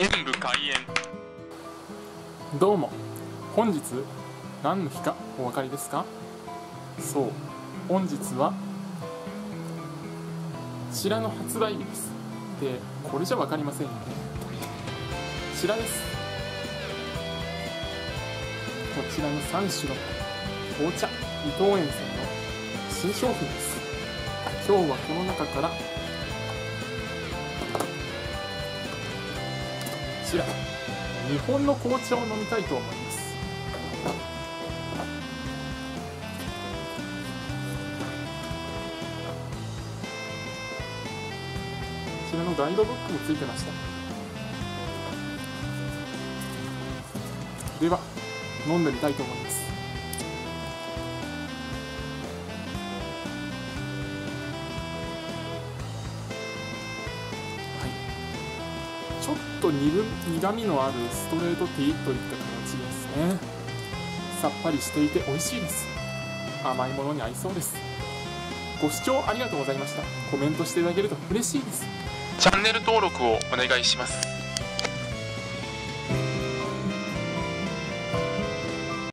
演武開演。どうも。本日何の日かお分かりですか？そう。本日はこちらの発売日です。でこれじゃ分かりませんよね。こちらです。こちらの3種の紅茶伊藤園さんの新商品です。今日はこの中からちら日本の紅茶を飲みたいと思います。こちらのガイドブックもついてました。では飲んでみたいと思います。ちょっと苦苦味のあるストレートティーといった形ですね。さっぱりしていて美味しいです。甘いものに合いそうです。ご視聴ありがとうございました。コメントしていただけると嬉しいです。チャンネル登録をお願いします。